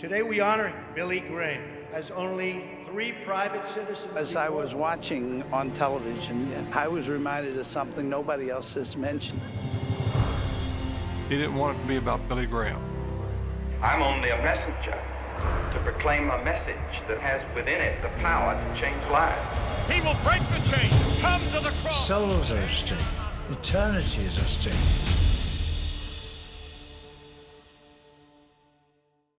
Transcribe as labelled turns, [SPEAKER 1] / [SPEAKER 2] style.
[SPEAKER 1] Today we honor Billy Graham as only three private citizens.
[SPEAKER 2] As I was watching on television, I was reminded of something nobody else has mentioned.
[SPEAKER 3] He didn't want it to be about Billy Graham.
[SPEAKER 4] I'm only a messenger to proclaim a message that has within it the power to change lives.
[SPEAKER 5] He will break the chain. Come to the cross.
[SPEAKER 6] Souls are at stake. Eternity is at stake.